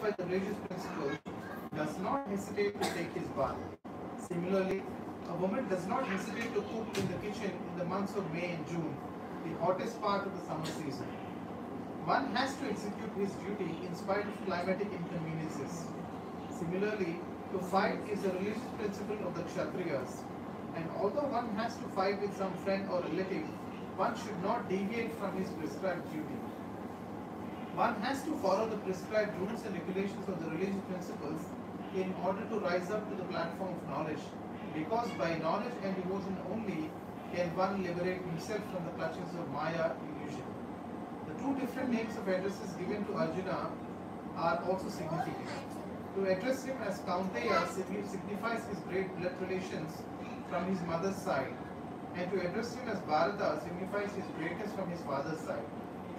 by the religious principles does not hesitate to take his bath. Similarly, a woman does not hesitate to cook in the kitchen in the months of May and June, the hottest part of the summer season. One has to execute his duty in spite of climatic inconveniences. Similarly, to fight is a religious principle of the Kshatriyas, and although one has to fight with some friend or relative, one should not deviate from his prescribed duty. One has to follow the prescribed rules and regulations of the religious principles in order to rise up to the platform of knowledge, because by knowledge and devotion only can one liberate himself from the clutches of Maya illusion. The two different names of addresses given to Arjuna are also significant. To address him as Kaunteya signifies his great blood relations from his mother's side, and to address him as Bharata signifies his greatness from his father's side.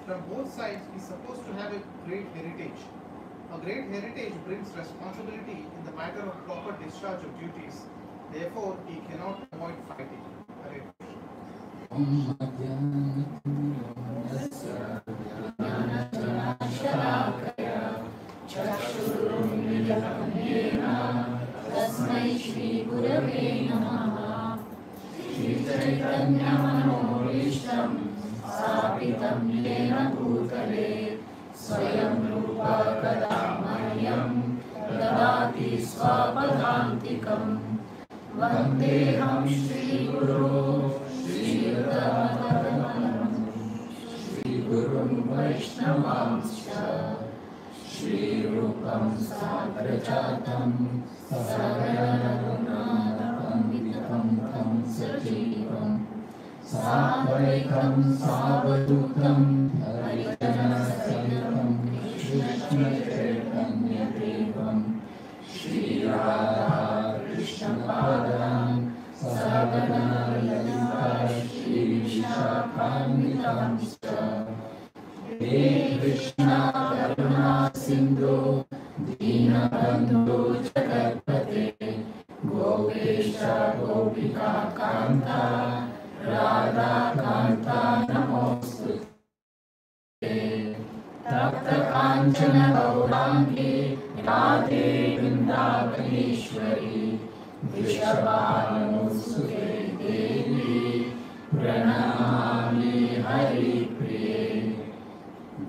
From both sides, is supposed to have a great heritage. A great heritage brings responsibility in the matter of proper discharge of duties. Therefore, he cannot avoid fighting. स्थापितं येन भूतले स्वयं रूपा कदा मह्यं ददाति स्वपदान्तिकम् वन्देऽहं श्रीगुरो श्रीयुतमतमम् श्रीगुरुं वैष्णवांश्च, श्रीरूपं साग्रजातं सहगणरघुनाथपण्डितं सावैकं सावधूतं हरिजनसहितं कृष्णचैतन्यदेवं। श्रीराधाकृष्णपादान् सहगणललिता श्रीविशाखान्वितांश्च हे कृष्णा करुणा सिन्धो दीनबन्धो जगत्पते गोपेश, गोपिका, Kanta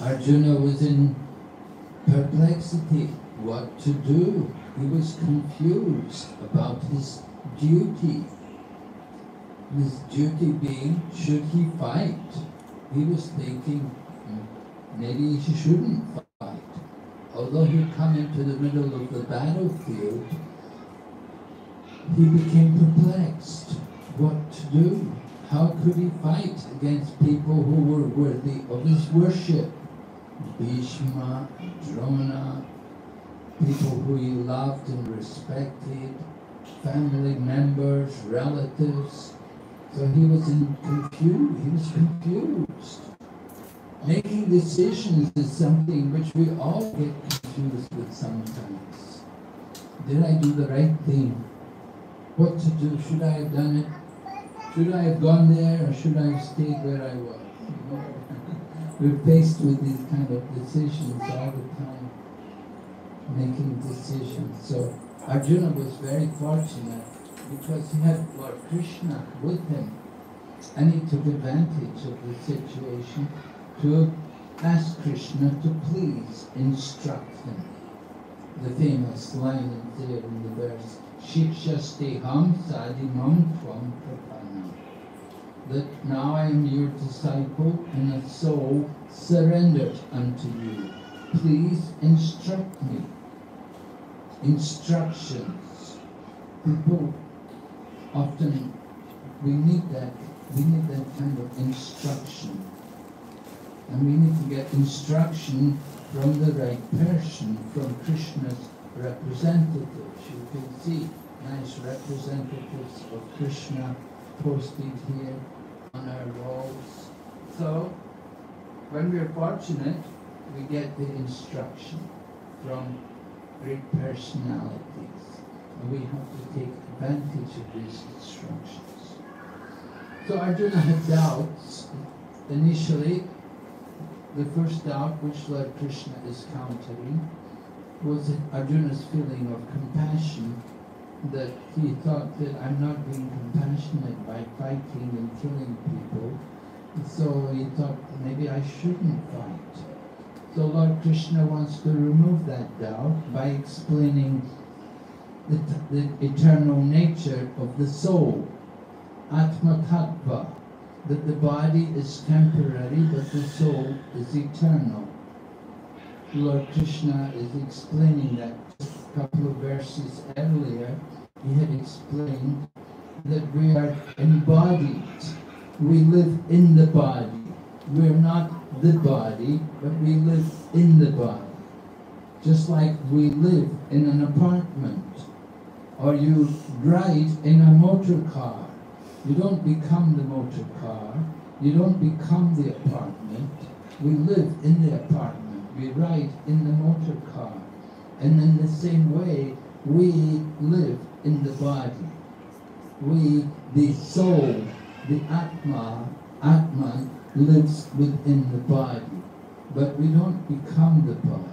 Arjuna was in perplexity what to do. He was confused about his duty. His duty being, should he fight? He was thinking "Hmm, maybe he shouldn't fight. Although he'd come into the middle of the battlefield, he became perplexed what to do. How could he fight against people who were worthy of his worship? Bhishma, Drona, people who he loved and respected, family members, relatives. So he was confused. He was confused. Making decisions is something which we all get confused with sometimes. Did I do the right thing? What to do? Should I have done it? Should I have gone there or should I have stayed where I was? You know? We're faced with these kind of decisions all the time, making decisions. So Arjuna was very fortunate because he had Lord Krishna with him and he took advantage of the situation to ask Krishna to please instruct him. The famous line is there in the verse, Shikshasti ham sadimam tvam. That now I am your disciple and a soul surrendered unto you. Please instruct me. Instructions. People often we need that we need that kind of instruction. And we need to get instruction from the right person, from Krishna's representatives. You can see nice representatives of Krishna posted here on our walls. So, when we're fortunate, we get the instruction from great personalities. And we have to take advantage of these instructions. So Arjuna had doubts. Initially, the first doubt which Lord Krishna is countering was Arjuna's feeling of compassion that he thought that I'm not being compassionate by fighting and killing people. So he thought maybe I shouldn't fight. So Lord Krishna wants to remove that doubt by explaining the, the eternal nature of the soul, Atma Tattva, that the body is temporary but the soul is eternal. Lord Krishna is explaining that a couple of verses earlier. He had explained that we are embodied. We live in the body. We're not the body, but we live in the body. Just like we live in an apartment or you ride in a motor car. You don't become the motor car. You don't become the apartment. We live in the apartment. We ride in the motor car. And in the same way, we live in the body. We, the soul, the Atma, Atman lives within the body. But we don't become the body.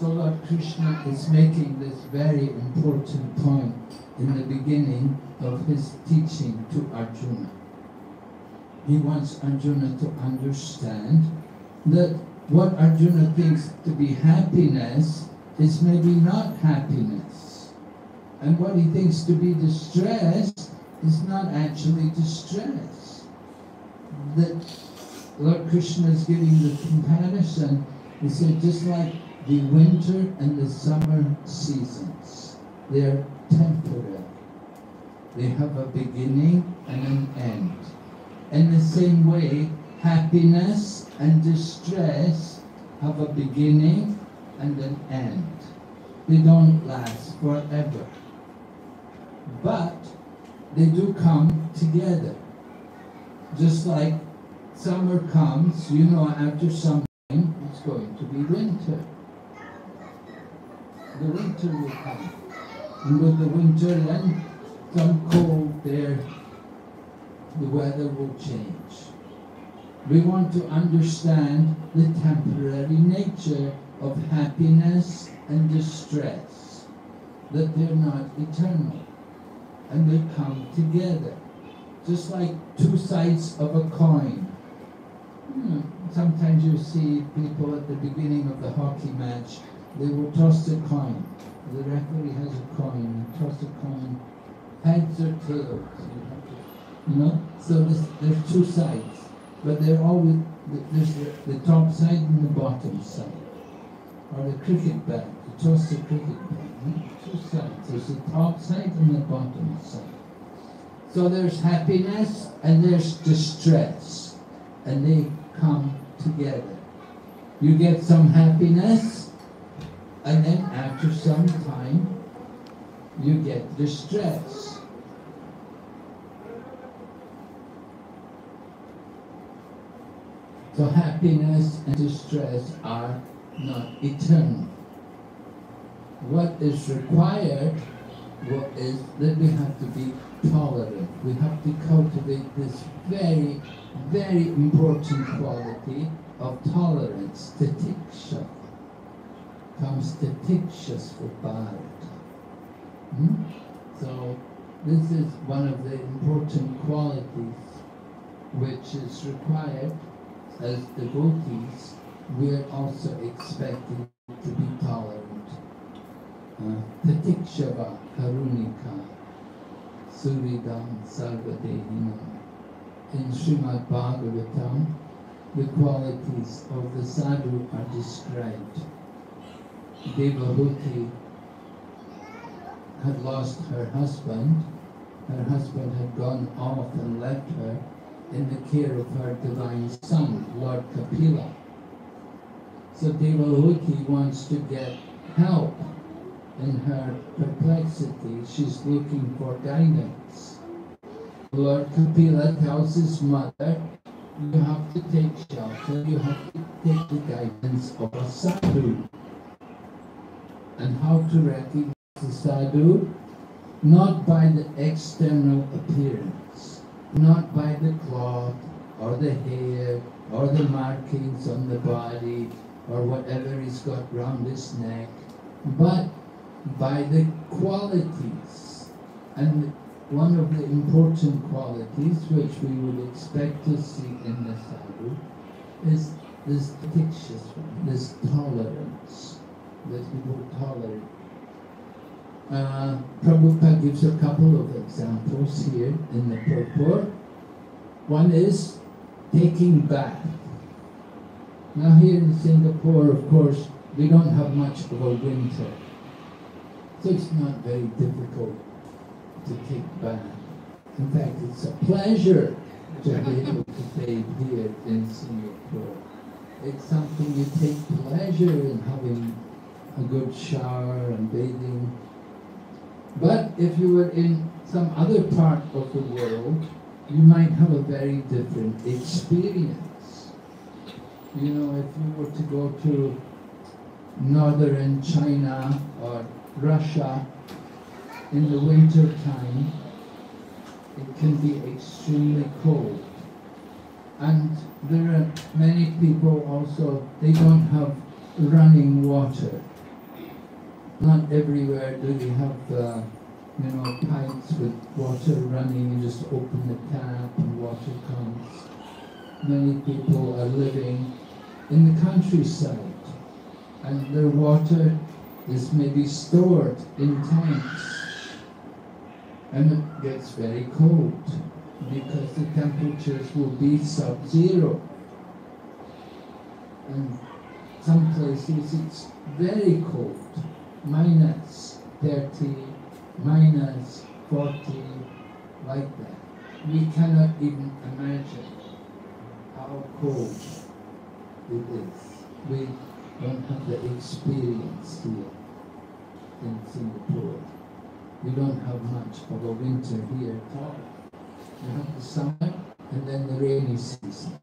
So Lord Krishna is making this very important point in the beginning of his teaching to Arjuna. He wants Arjuna to understand that what Arjuna thinks to be happiness is maybe not happiness. And what he thinks to be distress is not actually distress. That Lord Krishna is giving the comparison. He said, just like the winter and the summer seasons, they are temporary. They have a beginning and an end. In the same way, happiness and distress have a beginning and an end. They don't last forever. But they do come together. Just like summer comes, you know, after some time, it's going to be winter. The winter will come. And with the winter, then some cold there, the weather will change. We want to understand the temporary nature of happiness and distress, that they're not eternal, and they come together, just like two sides of a coin. Hmm, Sometimes you see people at the beginning of the hockey match, they will toss a coin. The referee has a coin, toss a coin, heads or tails. You, know, so there's, there's two sides, but they're always there's the, the top side and the bottom side, or the cricket bat. You toss the cricket bat. Two sides. There's the top side and the bottom side. So there's happiness and there's distress, and they come together. You get some happiness, and then after some time, you get distress. So happiness and distress are not eternal. What is required what is that we have to be tolerant. We have to cultivate this very, very important quality of tolerance, tatiksha. Comes tatikshas for Bharata. Hmm? So this is one of the important qualities which is required as devotees. We are also expected to be tolerant. Tatikshava Karunika Suridam Sarvadehinam. In Srimad Bhagavatam, the qualities of the sadhu are described. Devahuti had lost her husband. Her husband had gone off and left her in the care of her divine son, Lord Kapila. So Devahuti wants to get help in her perplexity. She's looking for guidance. Lord Kapila tells his mother, you have to take shelter, you have to take the guidance of a sadhu. And how to recognize a sadhu? Not by the external appearance, not by the cloth or the hair or the markings on the body or whatever he's got round his neck, but by the qualities. And one of the important qualities which we would expect to see in the sadhu is this tiksha, this tolerance, that he will tolerate. Uh, Prabhupada gives a couple of examples here in the purport. One is taking bath. Now here in Singapore, of course, we don't have much of a winter. So it's not very difficult to take bath. In fact, it's a pleasure to be able to bathe here in Singapore. It's something you take pleasure in having a good shower and bathing. But if you were in some other part of the world, you might have a very different experience. You know, if you were to go to northern China or Russia in the winter time, it can be extremely cold. And there are many people also, they don't have running water. Not everywhere do they have, uh, you know, pipes with water running. You just open the tap and water comes. Many people are living in the countryside and their water is maybe stored in tanks and it gets very cold because the temperatures will be sub-zero. And some places it's very cold, minus 30, minus 40, like that. We cannot even imagine how cold it is. We don't have the experience here in Singapore. We don't have much of a winter here at all. We have the summer and then the rainy season.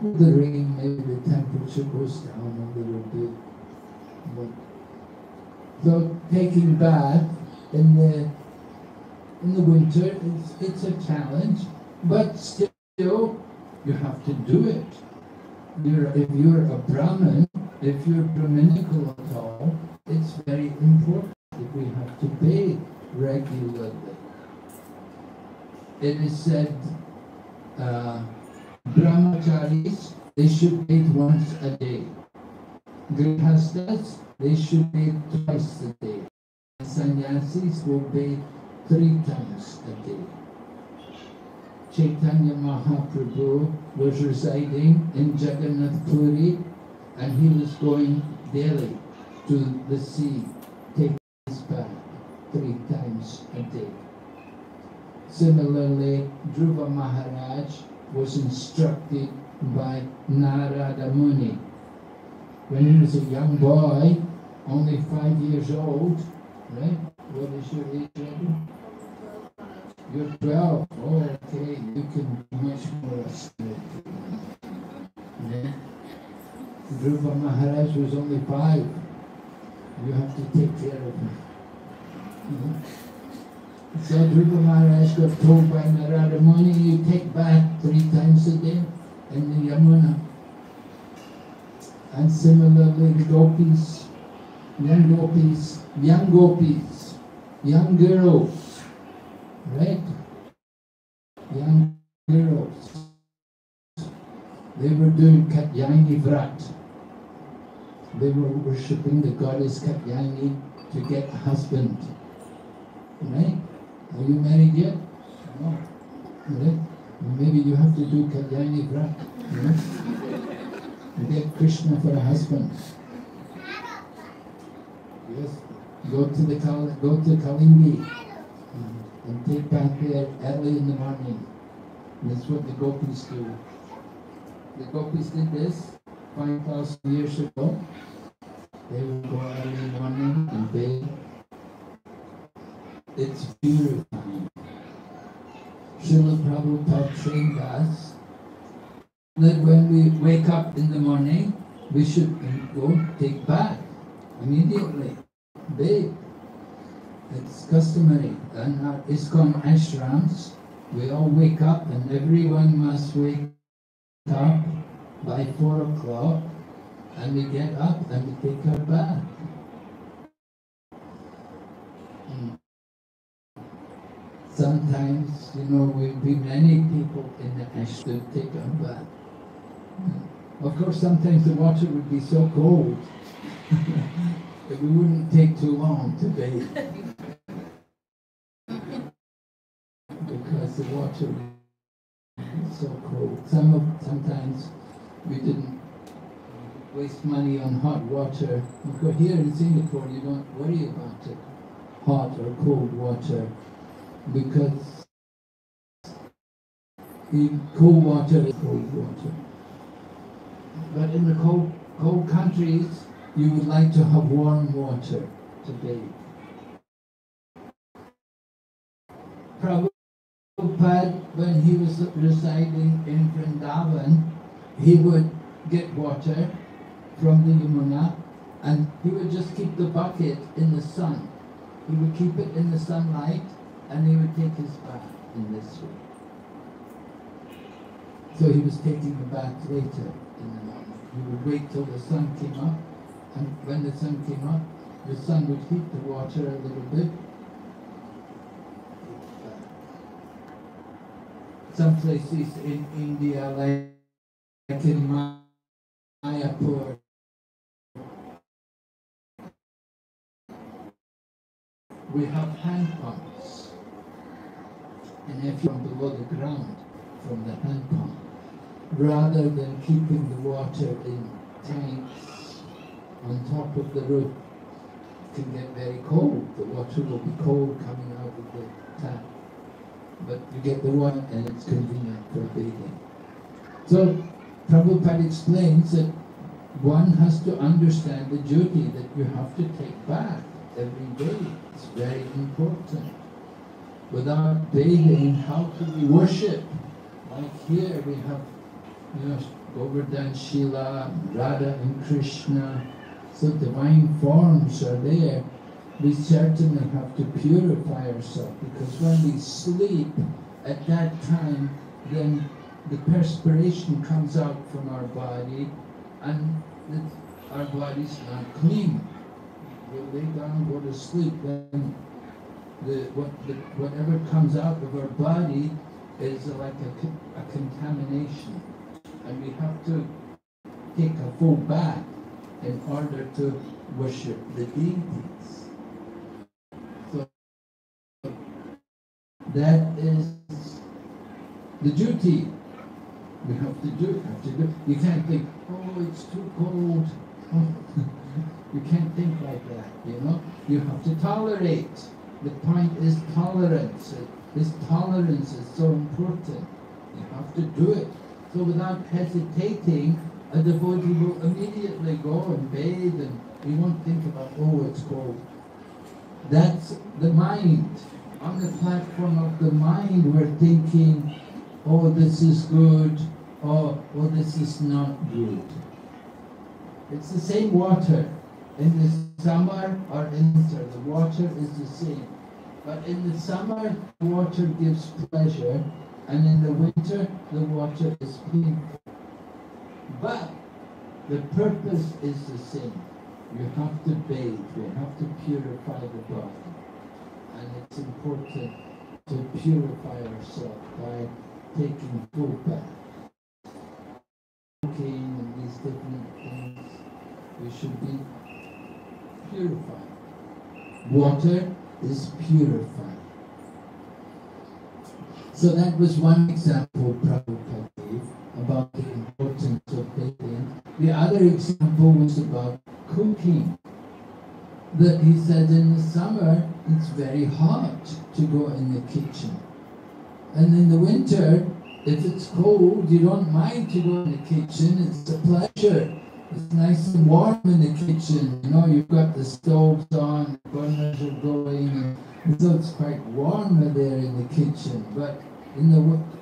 With the rain, maybe the temperature goes down a little bit. But so taking bath in the in the winter, it's, it's a challenge, but still you have to do it. You're, if you're a Brahmin, if you're Brahminical at all, it's very important that we have to bathe regularly. It is said uh, brahmacharis, they should bathe once a day. Grihastas, they should bathe twice a day. Sannyasis will bathe three times a day. Chaitanya Mahaprabhu was residing in Jagannath Puri and he was going daily to the sea, taking his bath three times a day. Similarly, Dhruva Maharaj was instructed by Narada Muni. When he was a young boy, only five years old, right? What is your age? You're 12. Oh, okay. You can be much more astute. Yeah? Dhruva Maharaj was only five. You have to take care of him. Mhm. So Dhruva Maharaj got told by Narada Muni, you take bath three times a day in the Yamuna. And similarly, gopis, young gopis, young gopis, young girls, right? Young girls. They were doing Katyayani. They were worshipping the goddess Katyayani to get a husband. Right? Are you married yet? No. Right? Maybe you have to do Katyayani Vrat. You know? You get Krishna for a husband. Yes. Go to the Kal go to Kalindi uh, and take bath there early in the morning. That's what the gopis do. The gopis did this 5,000 years ago, they would go early morning and bathe. It's purifying. Srila Prabhupada trained us that when we wake up in the morning, we should go take bath immediately, bathe. It's customary. In our ISKCON ashrams, we all wake up and everyone must wake up by four o'clock and we get up and we take our bath. Mm. Sometimes, you know, we'll be many people in the ash to take a bath. Mm. Of course, sometimes the water would be so cold that we wouldn't take too long to bathe. because the water is so cold. Some of, sometimes we didn't waste money on hot water. Because here in Singapore, you don't worry about it, hot or cold water, because in cold water is cold water. But in the cold, cold countries, you would like to have warm water to bathe. Prabhupada, when he was residing in Vrindavan, he would get water from the Yamuna and he would just keep the bucket in the sun. He would keep it in the sunlight and he would take his bath in this way. So he was taking a bath later in the morning. He would wait till the sun came up and when the sun came up, the sun would heat the water a little bit. Some places in India, like, in Mayapur, we have hand pumps. And if you're below the ground from the hand pump, rather than keeping the water in tanks on top of the roof, it can get very cold. The water will be cold coming out of the tap. But you get the water and it's convenient for bathing. So Prabhupada explains that one has to understand the duty that you have to take bath every day. It's very important. Without bathing, how can we worship? Like here we have you know, Govardhan Shila, Radha and Krishna, so divine forms are there. We certainly have to purify ourselves because when we sleep at that time, then the perspiration comes out from our body and the, our body's not clean. We lay down, go to sleep, then the, what, the, whatever comes out of our body is like a, a contamination. And we have to take a full bath in order to worship the deities. So that is the duty we have to do. Have to do. You can't think, oh, it's too cold. you can't think like that. You know, you have to tolerate. The point is tolerance. This tolerance is so important. You have to do it. So without hesitating, a devotee will immediately go and bathe and he won't think about, oh, it's cold. That's the mind. On the platform of the mind, we're thinking, oh, this is good, oh, this is not good. It's the same water. In the summer or in winter, the water is the same. But in the summer, the water gives pleasure, and in the winter, the water is painful. But the purpose is the same. You have to bathe, you have to purify the body. And it's important to purify ourselves by taking full bath. Cocaine and these different things, we should be purified. Water is purified. So that was one example Prabhupada gave about the importance of bathing. The other example was about cooking. That he said in the summer it's very hot to go in the kitchen. And in the winter, if it's cold, you don't mind to go in the kitchen. It's a pleasure It's nice and warm in the kitchen. You know, you've got the stoves on, the burners are going, and so it's quite warm there in the kitchen. But in the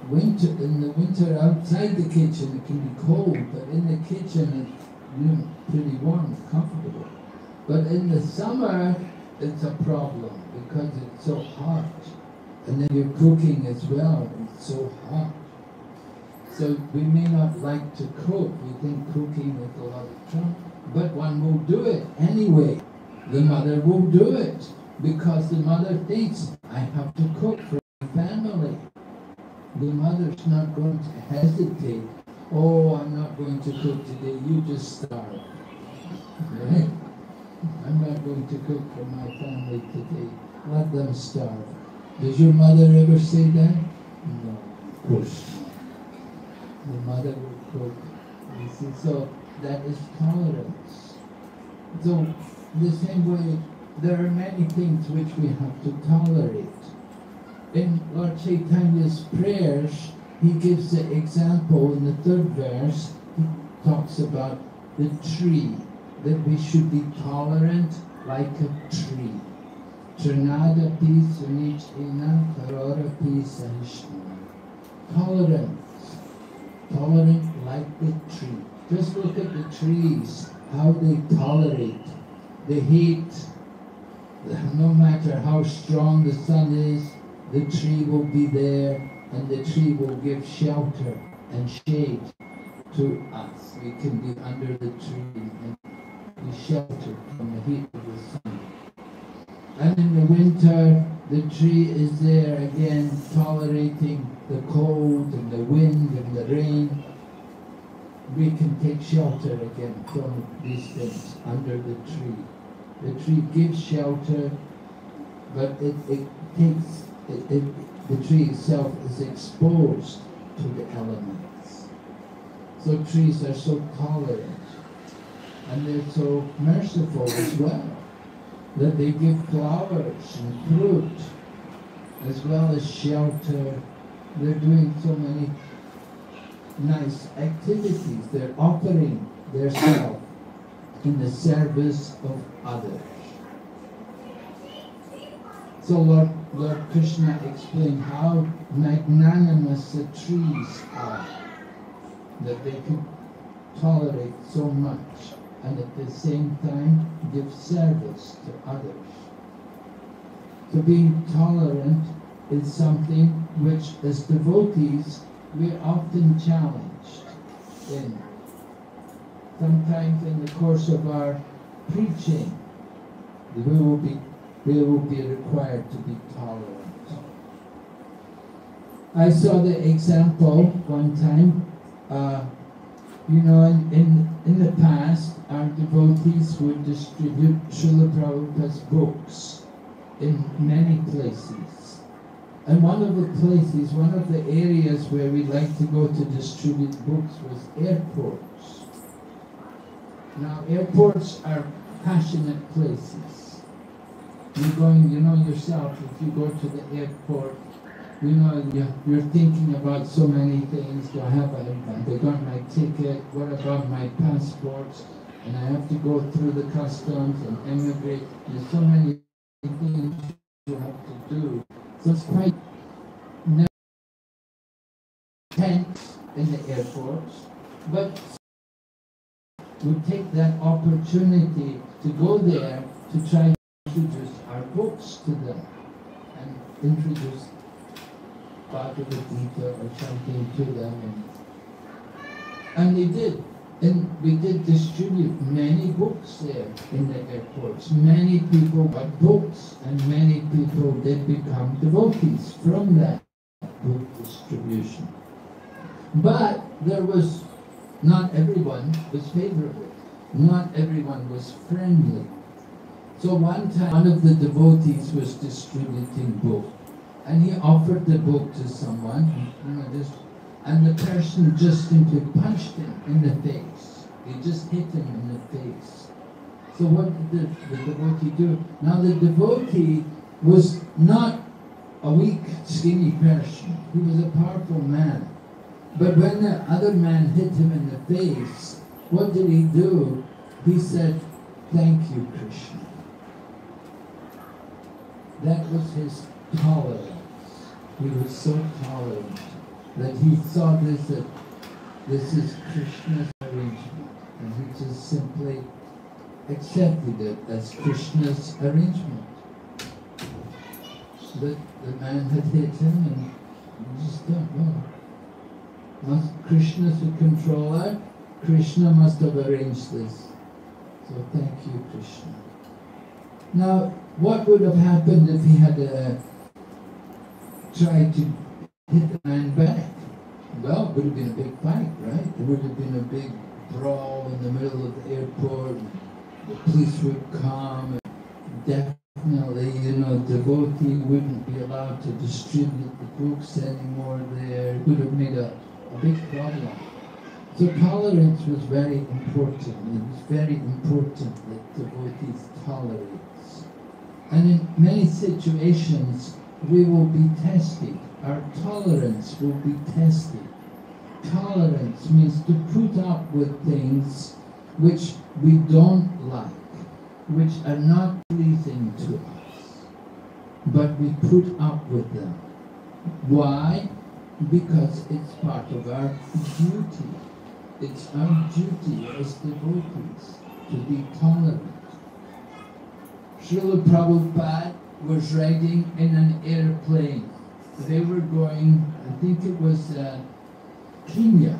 winter, in the winter outside the kitchen, it can be cold. But in the kitchen, it's you know, pretty warm, comfortable. But in the summer, it's a problem because it's so hot. And then you're cooking as well, it's so hot. So we may not like to cook. We think cooking is a lot of trouble. But one will do it anyway. The mother will do it because the mother thinks, I have to cook for my family. The mother's not going to hesitate. Oh, I'm not going to cook today. You just starve. Right? I'm not going to cook for my family today. Let them starve. Does your mother ever say that? No, of course. The mother cook. You see, so that is tolerance. So the same way, there are many things which we have to tolerate. In Lord Chaitanya's prayers, he gives the example in the third verse. He talks about the tree, that we should be tolerant like a tree. Trinada sahishna. Tolerant like the tree. Just look at the trees, how they tolerate the heat. No matter how strong the sun is, the tree will be there and the tree will give shelter and shade to us. We can be under the tree and be sheltered from the heat of the sun. And in the winter, the tree is there again, tolerating the cold and the wind and the rain. We can take shelter again from these things under the tree. The tree gives shelter, but it, it takes, it, it, the tree itself is exposed to the elements. So trees are so tolerant and they're so merciful as well that they give flowers and fruit as well as shelter. They're doing so many nice activities. They're offering themselves in the service of others. So Lord, Lord Krishna explained how magnanimous the trees are, that they can tolerate so much and at the same time give service to others. So being tolerant is something which as devotees we're often challenged in. Sometimes in the course of our preaching we will be we will be required to be tolerant. I saw the example one time, uh, you know, in, in, the past, our devotees would distribute Srila Prabhupada's books in many places. And one of the places, one of the areas where we like to go to distribute books was airports. Now, airports are passionate places. You're going, you know yourself, if you go to the airport, you know, you- you're thinking about so many things. Do I have, a- they got my ticket, what about my passports? And I have to go through the customs and immigrate. There's so many things you have to do. So it's quite tense in the airports. But we take that opportunity to go there to try and introduce our books to them and introduce Bhagavad Gita or something to them. And, and they did. And we did distribute many books there in the airports. Many people got books and many people did become devotees from that book distribution. But there was, not everyone was favorable. Not everyone was friendly. So one time, one of the devotees was distributing book, and he offered the book to someone, you know, just, and the person just simply punched him in the face. He just hit him in the face. So what did the, the devotee do? Now the devotee was not a weak, skinny person. He was a powerful man. But when the other man hit him in the face, what did he do? He said, Thank you, Krishna. That was his tolerance. He was so tolerant that he saw this that this is Krishna's arrangement. And he just simply accepted it as Krishna's arrangement. That the man had hit him and just thought, well, must Krishna to control that? Krishna must have arranged this. So thank you, Krishna. Now, what would have happened if he had uh, tried to hit the man back? Well, it would have been a big fight, right? There would have been a big brawl in the middle of the airport. The police would come. And definitely, you know, devotee wouldn't be allowed to distribute the books anymore there. It would have made a, a big problem. So tolerance was very important. It was very important that devotees tolerate. And in many situations, we will be tested. Our tolerance will be tested. Tolerance means to put up with things which we don't like, which are not pleasing to us. But we put up with them. Why? Because it's part of our duty. It's our duty as devotees to be tolerant. Srila Prabhupada was riding in an airplane. They were going, I think it was uh, Kenya.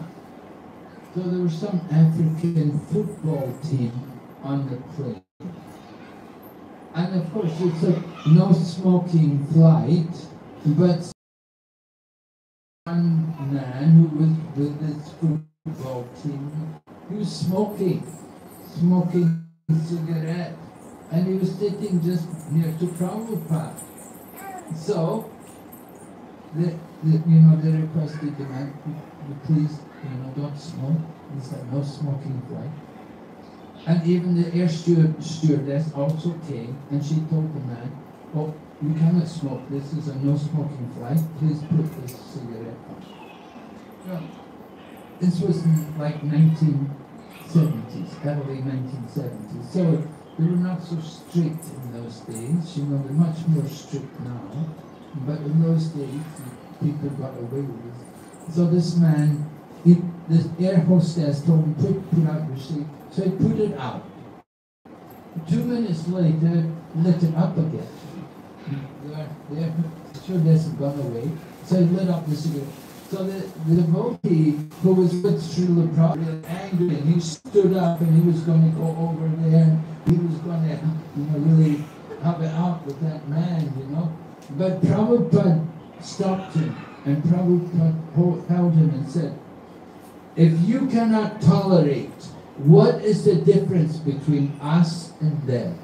So there was some African football team on the plane. And of course it's a no smoking flight, but one man who was with this football team, he was smoking, smoking cigarette, and he was sitting just near to Prabhupada. So, the, the, you know, they requested the man, please, you know, don't smoke. He said, no smoking flight. And even the air steward, stewardess also came, and she told the man, oh, you cannot smoke. This is a no smoking flight. Please put this cigarette on. This was like 1970s, early 1970s. So they were not so strict in those days. You know, they're much more strict now. But in those days, people got away with it. So this man, he, this air hostess told him, put, put out your seat. So he put it out. Two minutes later, lit it up again. The, the air stewardess had gone away. So he lit up the cigarette. So the, the devotee who was with Srila Prabhupada angry and he stood up and he was going to go over there he was going to you know, really have it out with that man, you know. But Prabhupada stopped him and Prabhupada held him and said, if you cannot tolerate, what is the difference between us and them?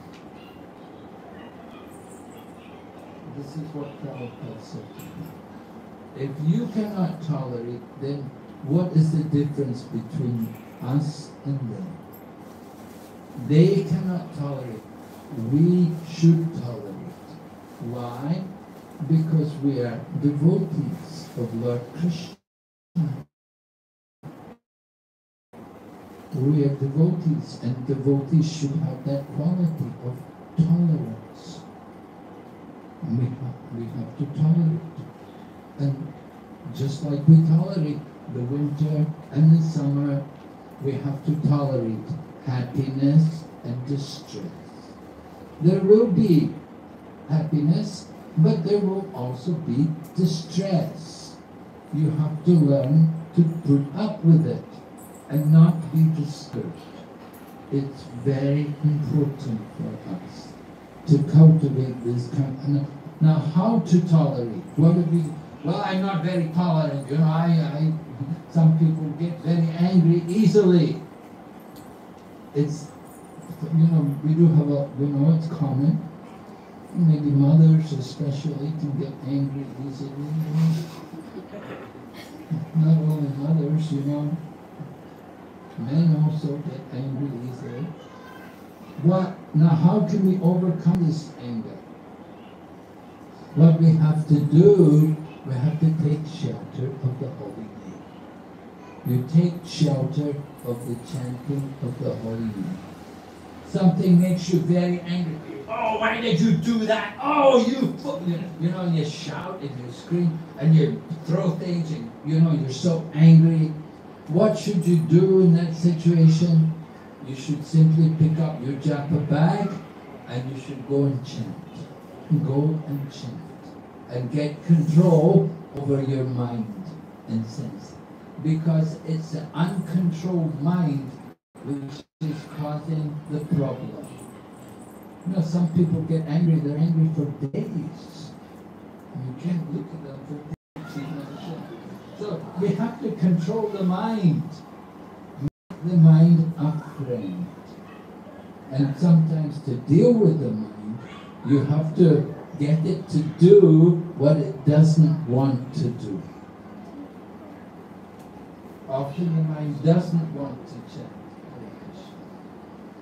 This is what Prabhupada said to me. If you cannot tolerate, then what is the difference between us and them? They cannot tolerate. We should tolerate. Why? Because we are devotees of Lord Krishna. We are devotees, and devotees should have that quality of tolerance. We have, we have to tolerate. And just like we tolerate the winter and the summer, we have to tolerate happiness and distress. There will be happiness, but there will also be distress. You have to learn to put up with it and not be discouraged. It's very important for us to cultivate this kind of, now how to tolerate? What do we well, I'm not very tolerant, you know, I, I, some people get very angry easily. It's, you know, we do have a, you know, it's common. Maybe mothers especially can get angry easily. Not only mothers, you know, men also get angry easily. What, now how can we overcome this anger? What we have to do we have to take shelter of the holy name. you take shelter of the chanting of the holy name. Something makes you very angry. Oh, why did you do that? Oh, you, fu-" you know, you know, you shout and you scream and you throw things and you know you're so angry. What should you do in that situation? You should simply pick up your japa bag and you should go and chant. Go and chant and get control over your mind and sense. Because it's the uncontrolled mind which is causing the problem. You know, some people get angry, they're angry for days. You can't look at them for days. So we have to control the mind. Make the mind a. And sometimes to deal with the mind, you have to get it to do what it doesn't want to do. Often the mind doesn't want to chant.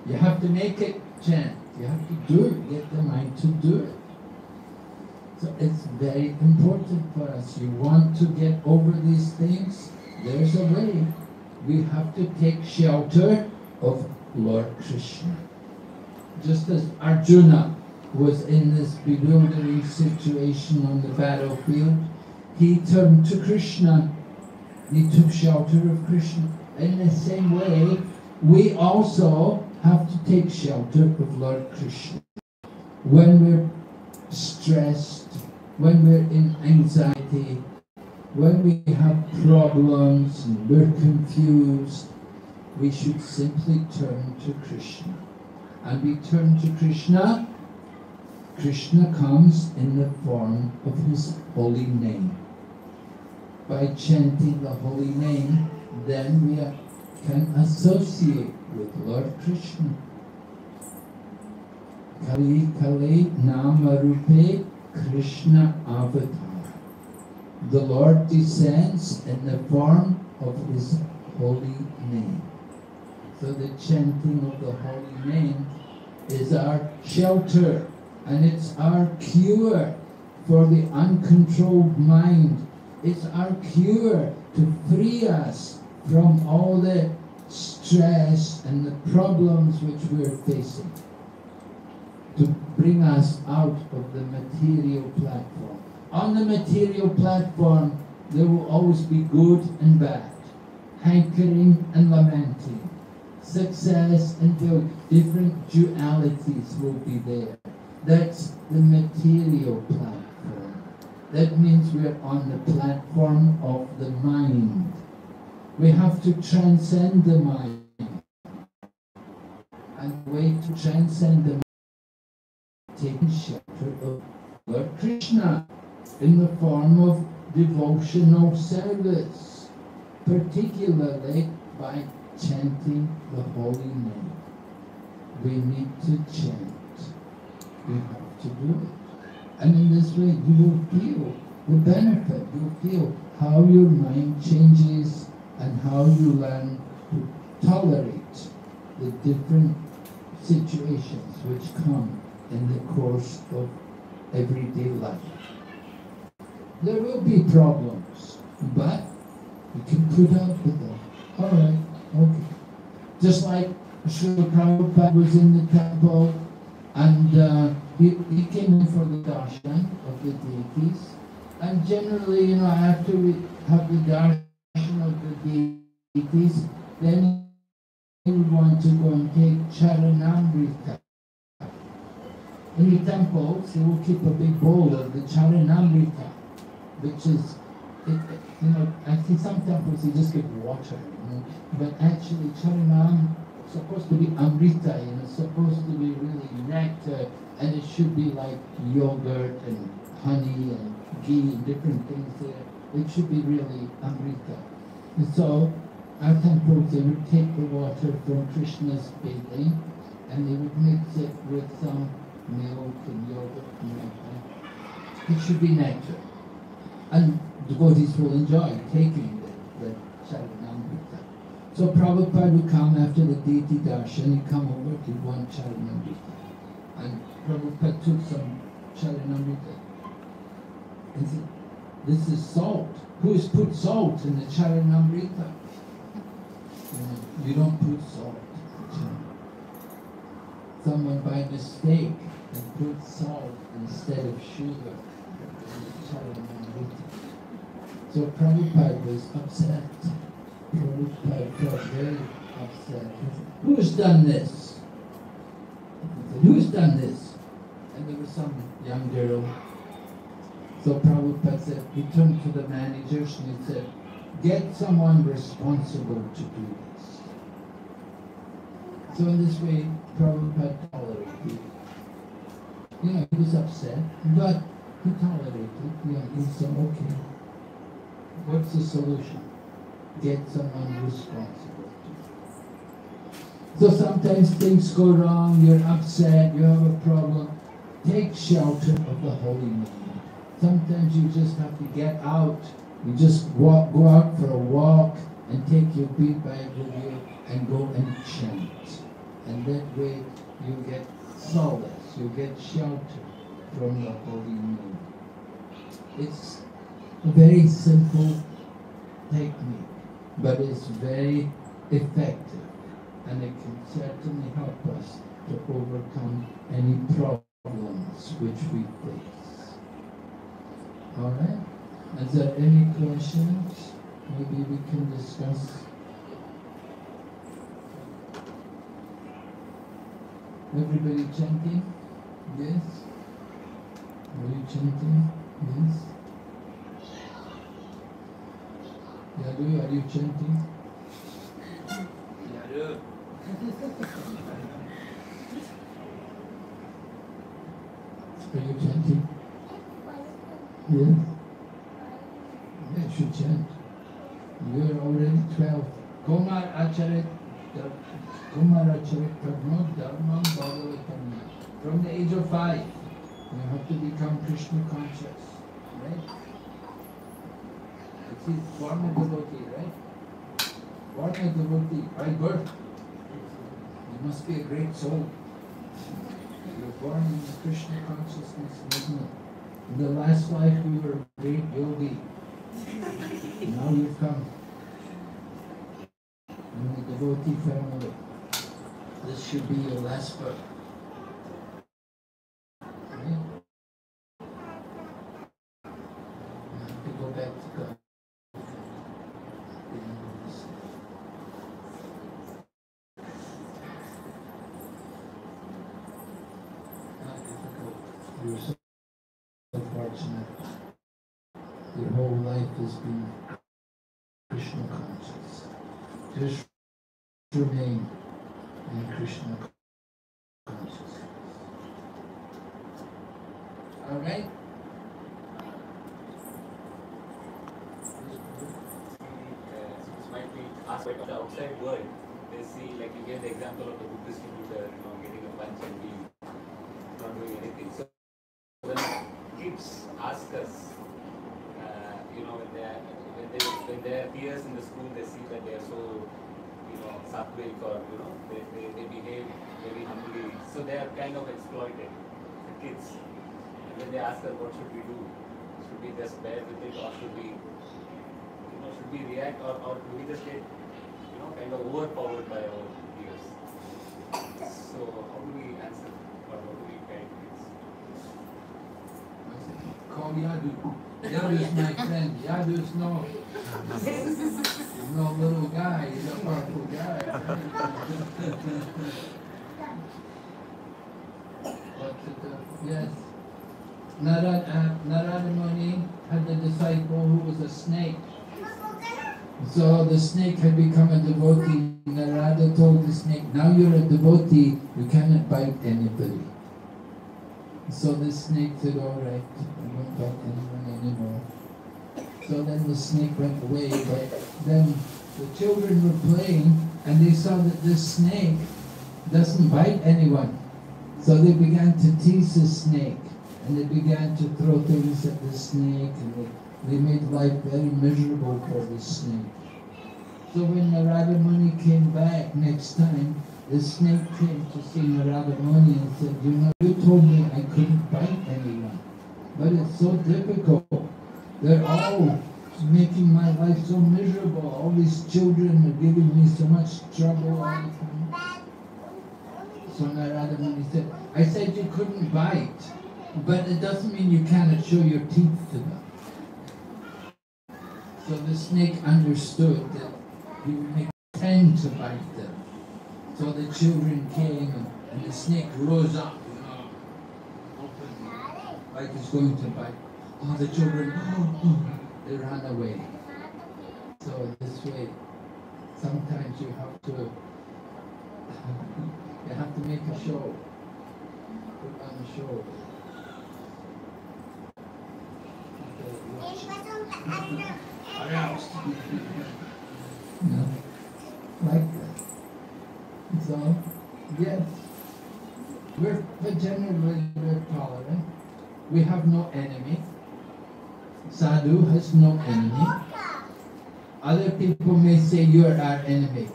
You have to make it chant. You have to do it. Get the mind to do it. So it's very important for us. You want to get over these things? There's a way. We have to take shelter of Lord Krishna. Just as Arjuna was in this bewildering situation on the battlefield, he turned to Krishna. He took shelter of Krishna. In the same way, we also have to take shelter of Lord Krishna. When we're stressed, when we're in anxiety, when we have problems and we're confused, we should simply turn to Krishna. And we turn to Krishna, Krishna comes in the form of his holy name. By chanting the holy name, then we are- can associate with Lord Krishna. Kali Kale Namarupe Krishna Avatar. The Lord descends in the form of His holy name. So the chanting of the holy name is our shelter and it's our cure for the uncontrolled mind. It's our cure to free us from all the stress and the problems which we're facing to bring us out of the material platform. On the material platform, there will always be good and bad, hankering and lamenting, success and failure. Different dualities will be there. That's the material platform. That means we're on the platform of the mind. We have to transcend the mind. And the way to transcend the mind is taking shelter of Lord Krishna in the form of devotional service, particularly by chanting the holy name. We need to chant. We have to do it. And in this way, you will feel the benefit. You'll feel how your mind changes and how you learn to tolerate the different situations which come in the course of everyday life. There will be problems, but you can put up with them. All right, okay. Just like Srila Prabhupada was in the temple and uh, he, he came in for the darshan of the deities. And generally, you know, after we have the darshan of the deities, then he would want to go and take charanamrita in the temples, they will keep a big bowl of the charanamrita, which is, it, you know, I see some temples they just give water, you know, but actually charanam is supposed to be amrita, you know, supposed to be really nectar, and it should be like yogurt and honey and ghee and different things there. It should be really amrita. And so, our temples, they would take the water from Krishna's bathing, and they would mix it with some milk and yogurt and nectar. It should be natural. And devotees will enjoy taking the, the charanamrita. So Prabhupada would come after the deity darshan, he'd come over to one charanamrita. Prabhupada took some charanamrita. And said, this is salt. Who has put salt in the charanamrita? You, don't put salt. Someone by mistake and put salt instead of sugar. So Prabhupada was upset. Prabhupada felt very upset. Who's done this? Said, Who's done this? Some young girl. So Prabhupada said, he turned to the managers and he said, get someone responsible to do this. So in this way, Prabhupada tolerated. You know, he was upset, but he tolerated it. Yeah, he said, okay, what's the solution? Get someone responsible. So sometimes things go wrong, you're upset, you have a problem. Take shelter of the holy name. Sometimes you just have to get out. You just walk, go out for a walk and take your bead bag with you and go and chant. And that way you get solace, you get shelter from the holy name. It's a very simple technique, but it's very effective and it can certainly help us to overcome any problems which we face. All right? Is there any questions? Maybe we can discuss. Everybody chanting? Yes? Are you chanting? Yes? Yadu, are you chanting? Yadu. Are you chanting? Yes? Yes, you chant. You're already 12. Kumar Acharit, Kumar Acharit Karma Dharma Bhagavatam. From the age of five, you have to become Krishna conscious, right? It's his born a devotee, right? Born a devotee by birth. You must be a great soul. You're born in the Krishna consciousness movement. In the last life you were great yogi. Now you've come in the devotee family. This should be your last birth. Right? You have to go back to God. Not difficult. You're so fortunate. Your whole life has been Krishna conscious. Just remain in Krishna consciousness. All right? This might be aspect of the outside world. They see, like you gave the example of the book distributor, you know, getting a punch and leave, not doing anything. So when kids ask us, uh, you know, when they are, when they when their peers in the school, they see that they are so, you know, sattvic or you know, they, they, they behave very humbly. So they are kind of exploited, the kids. And when they ask us, what should we do? Should we just bear with it or should we you know, should we react or, or do we just get, you know, kind of overpowered by our peers? So how do we answer or how do we guide kids? Call Yadu. Yadu's my friend. Yadu's no, he's no little guy. He's a powerful guy. What's it, uh, yes. Narad, uh, Narada Muni had a disciple who was a snake. So the snake had become a devotee. Narada told the snake, now you're a devotee, you cannot bite anybody. So the snake said, all right, I won't bite anyone anymore. So then the snake went away, but then the children were playing and they saw that this snake doesn't bite anyone. So they began to tease the snake and they began to throw things at the snake and they, they made life very miserable for the snake. So when Narada Muni came back next time, the snake came to see Narada Muni and said, you know, you told me I couldn't bite anyone, but it's so difficult. They're all making my life so miserable. All these children are giving me so much trouble all the time. So Narada Muni said, I said you couldn't bite, but it doesn't mean you cannot show your teeth to them. So the snake understood that he would make tend to bite them. So the children came and, and the snake rose up, you know, open, like it's going to bite. Oh, the children, oh, oh, they ran away. So this way, sometimes you have to, you have to make a show, put on a show. No, like that. So, yes, we're, we're generally very tolerant. We have no enemy. Sadhu has no enemy. Other people may say you're our enemy.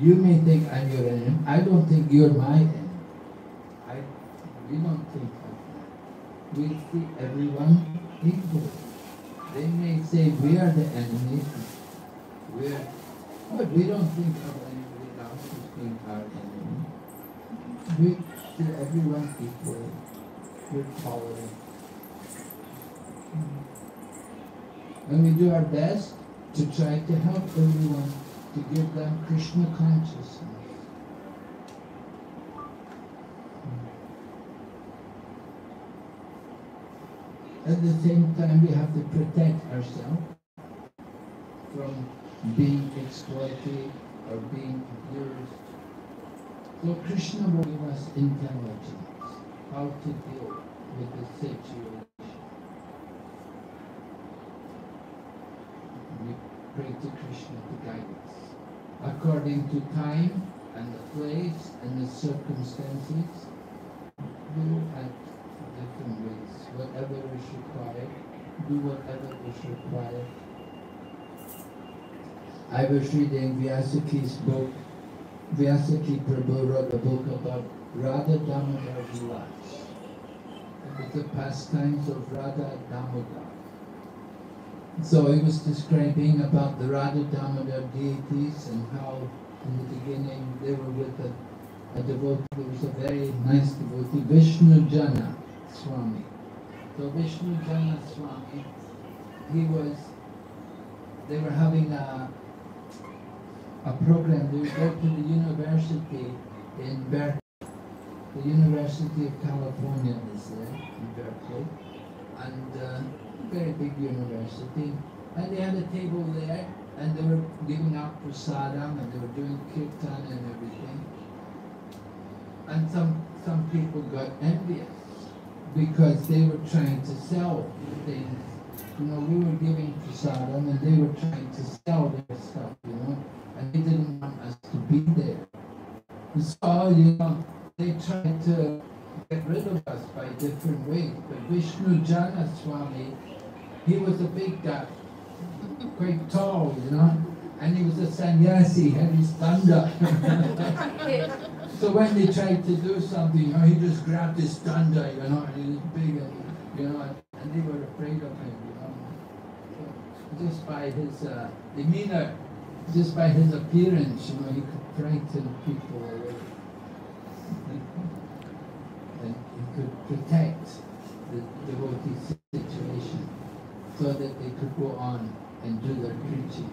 You may think I'm your enemy. I don't think you're my enemy. I, we don't think like that. We see everyone equal. They may say we are the enemy. We're, but we don't think of anybody else as being our enemy. We see everyone equal. We're tolerant. And we do our best to try to help everyone, to give them Krishna consciousness. Hmm. At the same time, we have to protect ourselves from being exploited or being abused. So Krishna will give us intelligence, how to deal with the situation. We pray to Krishna to guide us. According to time and the place and the circumstances, will act different ways. Whatever is required, do whatever is required. I was reading Vyasaki's book. Vyasaki Prabhu wrote a book about Radha Damodar Vilas. Was the pastimes of Radha Damodar. So he was describing about the Radha Damodar deities and how in the beginning they were with a, a devotee, there was a very nice devotee, Vishnu Jana Swami. So Vishnu Jana Swami, he was, they were having a, a program, they would go to the university in Berkeley. The University of California is there in Berkeley. And uh, very big university. And they had a table there and they were giving out prasadam and they were doing kirtan and everything. And some, some people got envious because they were trying to sell things. You know, we were giving prasadam and they were trying to sell their stuff, you know, and they didn't want us to be there. So, you know, they tried to get rid of us by different ways. But Vishnu Jana Swami, he was a big guy, quite tall, you know, and he was a sannyasi, had his danda. so when they tried to do something, you know, he just grabbed his danda, you know, and he was big, and, you know, and they were afraid of him, you know. So just by his uh, demeanor, just by his appearance, you know, he could frighten people away. and he could protect the devotee situation so that they could go on and do their preaching.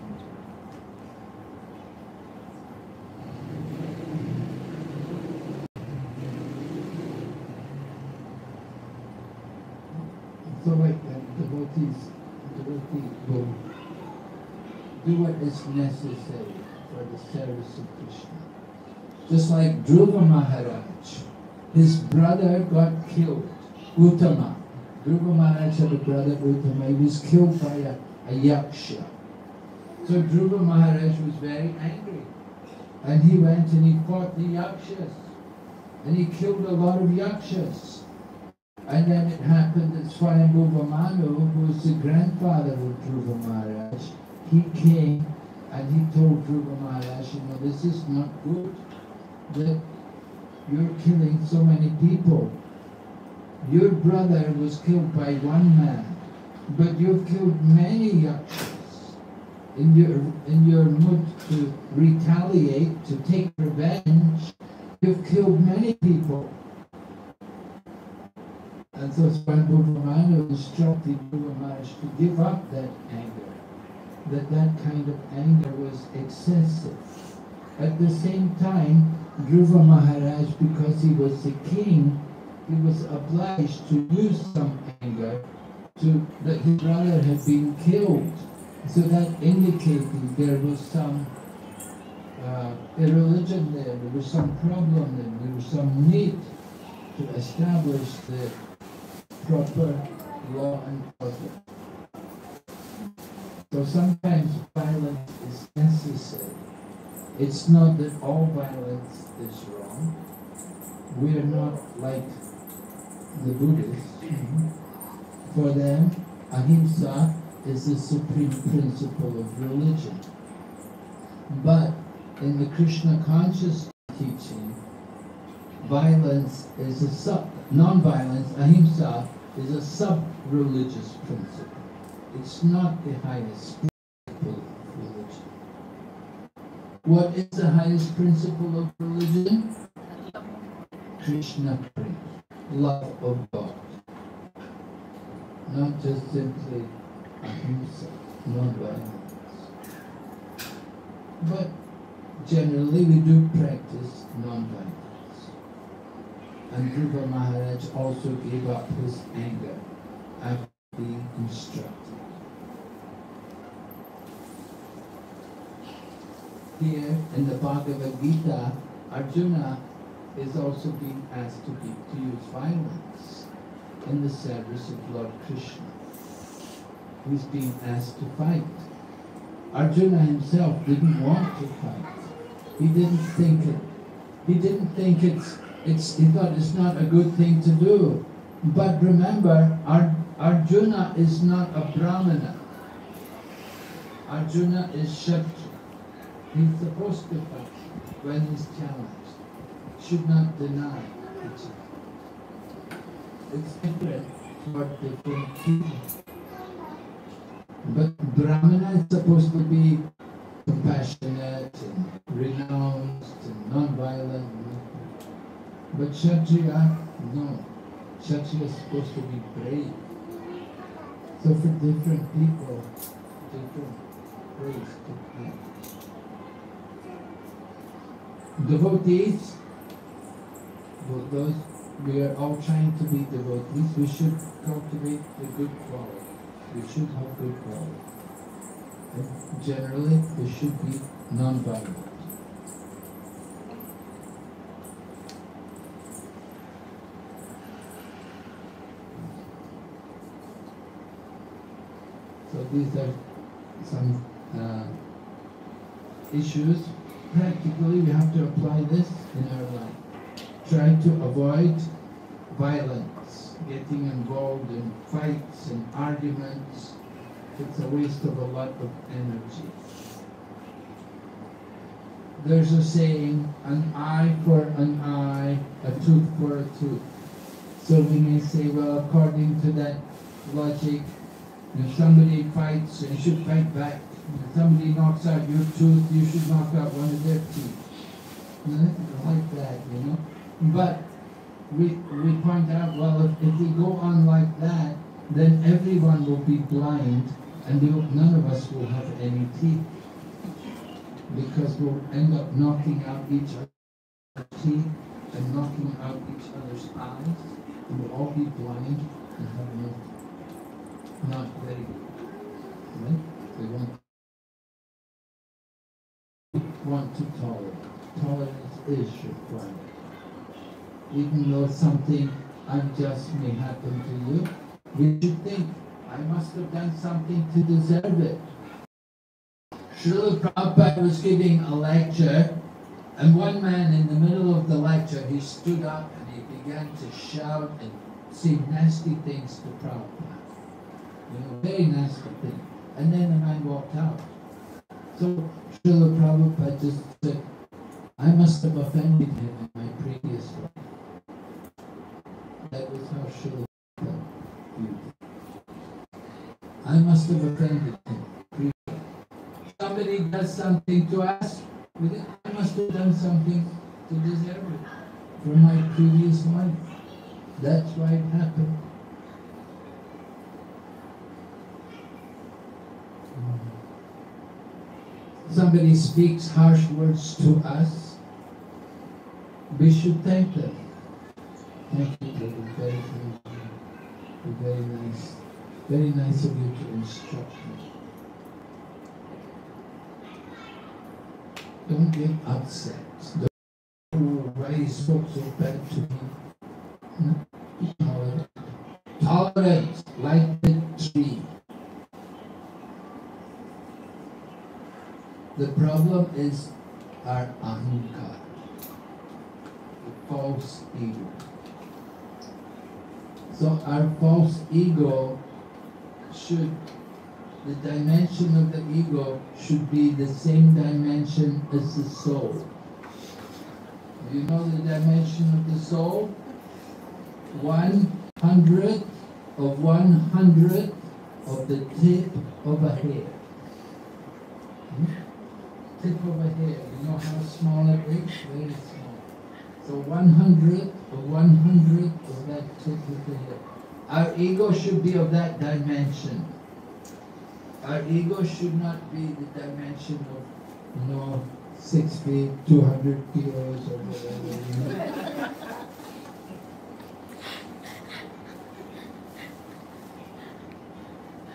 So like that, devotees, devotees will do what is necessary for the service of Krishna. Just like Dhruva Maharaj, his brother got killed, Uttama. Dhruva had a brother, Uttama, he was killed by a, a yaksha. So Dhruva Maharaj was very angry. And he went and he fought the yakshas. And he killed a lot of yakshas. And then it happened that Swayambhuva Manu, who was the grandfather of Dhruva Maharaj, he came and he told Dhruva Maharaj, you know, this is not good, that you're killing so many people. Your brother was killed by one man. but you've killed many yakshas. In your, in your mood to retaliate, to take revenge, you've killed many people. And so Brahmana instructed Maharaj to give up that anger, that that kind of anger was excessive. At the same time, Dhruva Maharaj, because he was the king, he was obliged to use some anger to that his brother had been killed. So that indicated there was some uh, irreligion there, there was some problem there, there was some need to establish the proper law and order. So sometimes violence is necessary. It's not that all violence is wrong. We are not like the Buddhists. For them, ahimsa is the supreme principle of religion. But in the Krishna conscious teaching, violence is a sub, non-violence, ahimsa, is a sub-religious principle. It's not the highest principle of religion. What is the highest principle of religion? Krishna love of God. Not just simply ahimsa, non-violence. But generally we do practice non-violence. And Dhruva Maharaj also gave up his anger after being instructed. Here in the Bhagavad Gita, Arjuna is also being asked to, be, to use violence in the service of Lord Krishna. He's being asked to fight. Arjuna himself didn't want to fight. He didn't think it. He didn't think it's. It's. He thought it's not a good thing to do. But remember, Ar, Arjuna is not a brahmana. Arjuna is kshatriya. He's supposed to fight when he's challenged. Should not deny each other. It's different for different people. But Brahmana is supposed to be compassionate and renounced and non-violent. But Kshatriya, no. Kshatriya is supposed to be brave. So for different people, different ways to act. Devotees, well, those we are all trying to be devotees, we should cultivate the good quality. We should have good quality. And generally, we should be non-violent. So these are some uh, issues. Practically, we have to apply this in our life. Try to avoid violence, getting involved in fights and arguments. It's a waste of a lot of energy. There's a saying, an eye for an eye, a tooth for a tooth. So we may say, well, according to that logic, if somebody fights, you should fight back. If somebody knocks out your tooth, you should knock out one of their teeth. Like that, you know. But we, we point out, well, if, if we go on like that, then everyone will be blind and will, none of us will have any teeth. Because we'll end up knocking out each other's teeth and knocking out each other's eyes. And we'll all be blind and have no, not very. Right? We want, want to tolerate. Tolerance is required even though something unjust may happen to you, we should think, I must have done something to deserve it. Srila Prabhupada was giving a lecture, and one man in the middle of the lecture, he stood up and he began to shout and say nasty things to Prabhupada. You know, very nasty things. And then the man walked out. So Srila Prabhupada just said, I must have offended him in my previous life. That Srila viewed. I must have offended him. Somebody does something to us, I must have done something to deserve it from my previous life. That's why it happened. Somebody speaks harsh words to us, we should thank them. Thank you, Prabhu. Very, very, very nice. Very nice of you to instruct me. Don't get upset. Don't why he spoke so bad to me. Tolerant like the tree. The problem is our ahankar, the false ego. So our false ego should, the dimension of the ego should be the same dimension as the soul. You know the dimension of the soul? One hundredth of one hundredth of the tip of a hair. Tip of a hair. You know how small it is? Very small. So one hundredth one hundredth of that of. Our ego should be of that dimension. Our ego should not be the dimension of, you know, six feet, 200 kilos or whatever.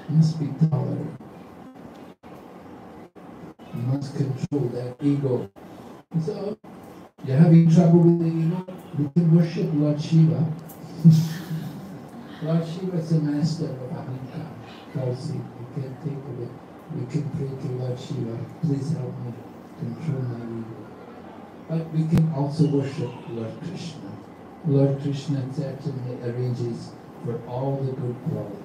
Must be tolerant. You must control that ego. So, you're having trouble with the ego? You can worship Lord Shiva. Lord Shiva is the master of Ahankar. Falsely, you can't take it. We can pray to Lord Shiva. Please help me control my ego. But we can also worship Lord Krishna. Lord Krishna certainly arranges for all the good qualities.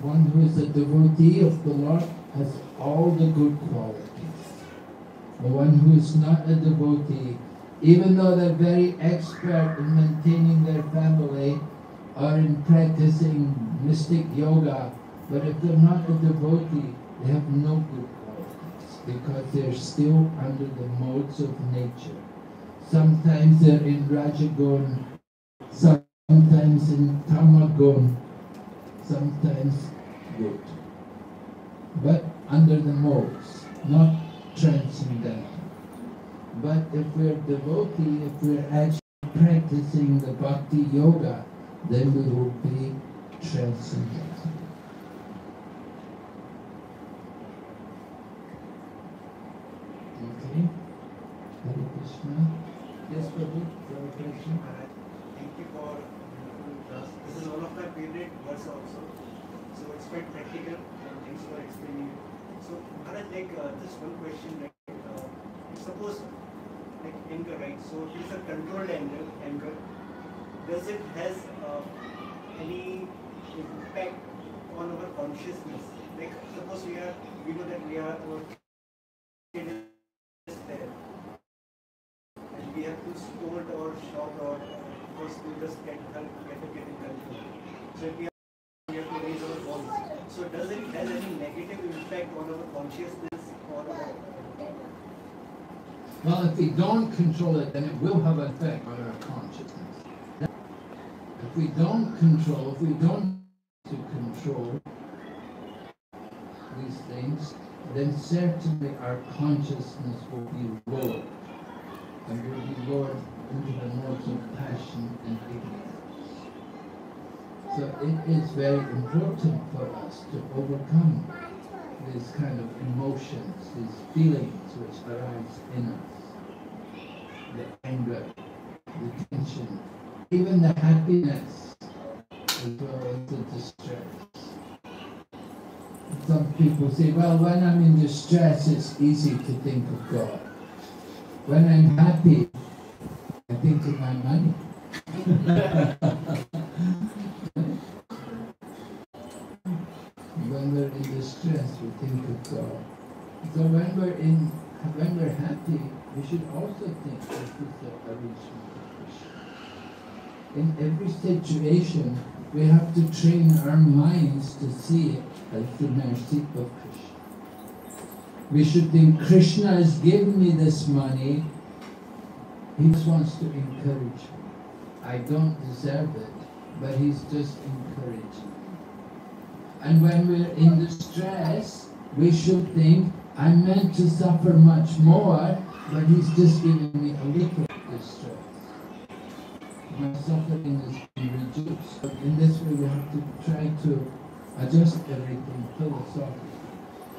One who is a devotee of the Lord has all the good qualities. One who is not a devotee, even though they're very expert in maintaining their family or in practicing mystic yoga, but if they're not a devotee, they have no good qualities because they're still under the modes of nature. Sometimes they're in Rajagun, sometimes in Tamagun, sometimes good. But under the modes, not transcendental. But if we're devotee, if we're actually practicing the bhakti yoga, then we will be transcendental. Okay? Hare Krishna. Yes, Prabhu, you have a question? Maharaj, thank you for class. This is one of my favorite words also. So it's quite practical and thanks for explaining it. So Maharaj, like uh, just one question, like uh, suppose like anger, right? So it is a controlled anger, anger. Does it has uh, any impact on our consciousness? Like suppose we are, we know that we are our kid is there and we have to scold or shout or because to just get help, get to get in control. So if we have, we have to raise our voice. So does it has any negative impact on our consciousness Well, if we don't control it, then it will have an effect on our consciousness. If we don't control, if we don't to control these things, then certainly our consciousness will be lowered. And will be lowered into the modes of passion and ignorance. So it is very important for us to overcome these kind of emotions, these feelings which arise in us. The anger, the tension, even the happiness, as well as the distress. Some people say, well, when I'm in distress, it's easy to think of God. When I'm happy, I think of my money. when we're in we think of God. So when we're in, when we're happy, we should also think this is of Krishna. In every situation, we have to train our minds to see it as the mercy of Krishna. We should think Krishna has given me this money. He just wants to encourage me. I don't deserve it, but he's just encouraging me. And when we're in distress, we should think, I'm meant to suffer much more, but he's just giving me a little distress. My suffering is being reduced. But in this way, we have to try to adjust everything philosophically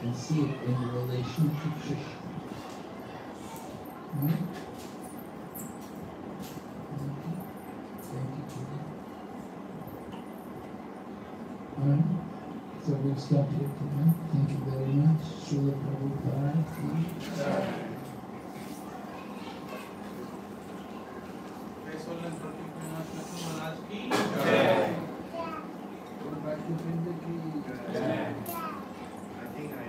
and see it in relation to Krishna. Hmm? Thank you, Judy. Alright, so we'll stop here tonight. Thank you very much. Srila Prabhupada. Excellent Pratik Maharaj ki Guru Bhakti Vrinda ki I think I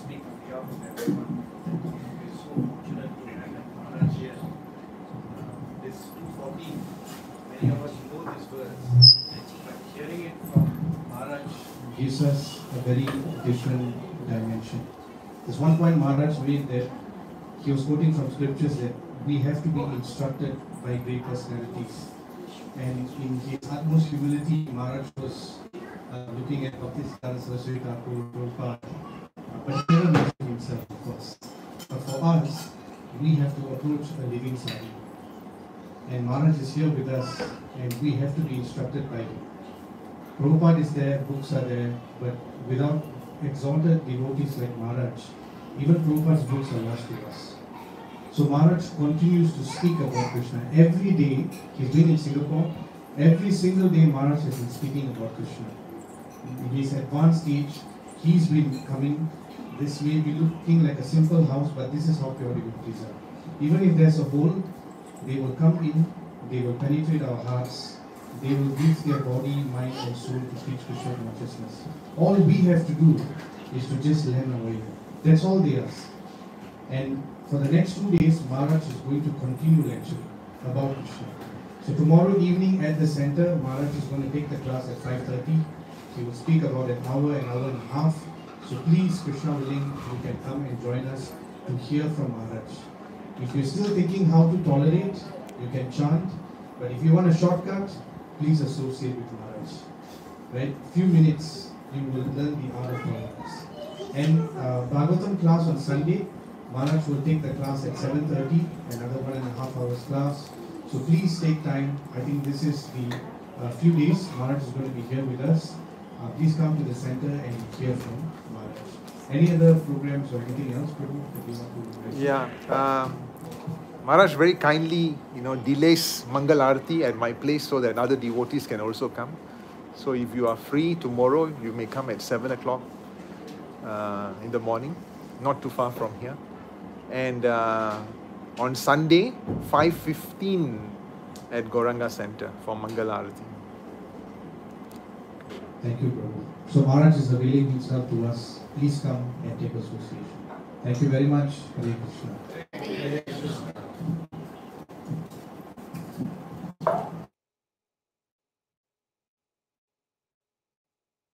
speak on behalf of everyone. We're so fortunate to have Maharaj here. Uh, This 240, many of us know this verse, but hearing it from Maharaj gives us a very different dimension. There's one point Maharaj made that he was quoting from scriptures that we have to be instructed by great personalities. And in his utmost humility, Maharaj was uh, looking at Bhaktisiddhanta Saraswati Thakur, Prabhupada, but he never mentioned himself, of course. But for us, we have to approach a living sadhu. And Maharaj is here with us, and we have to be instructed by him. Prabhupada is there, books are there, but without exalted devotees like Maharaj, even Prabhupada's books are lost to us. So Maharaj continues to speak about Krishna. Every day, he's been in Singapore, every single day Maharaj has been speaking about Krishna. In his advanced age, he's been coming. This may be looking like a simple house, but this is how pure devotees are. Even if there's a hole, they will come in, they will penetrate our hearts, they will give their body, mind, and soul to teach Krishna consciousness. All we have to do is to just learn our way. That's all they ask. And for the next two days, Maharaj is going to continue lecture about Krishna. So tomorrow evening at the center, Maharaj is going to take the class at 5.30. He will speak about an hour, an hour and a half. So please, Krishna willing, you can come and join us to hear from Maharaj. If you're still thinking how to tolerate, you can chant. But if you want a shortcut, please associate with Maharaj. Right? Few minutes, you will learn the art of tolerance. And uh, Bhagavatam class on Sunday, Maharaj will take the class at 7.30, another one and a half hours class. So please take time. I think this is the uh, few days Maharaj is going to be here with us. Uh, please come to the center and hear from Maharaj. Any other programs or anything else, Prabhu, that you want to mention? Yeah. Um, Maharaj very kindly, you know, delays Mangal Arati at my place so that other devotees can also come. So if you are free tomorrow, you may come at 7 o'clock uh, in the morning, not too far from here. And uh, on Sunday, 5.15 at Gauranga Center for Mangal Arati. Thank you, Prabhu. So Maharaj is availing himself to us. Please come and take association. Thank you very much. Hare Krishna.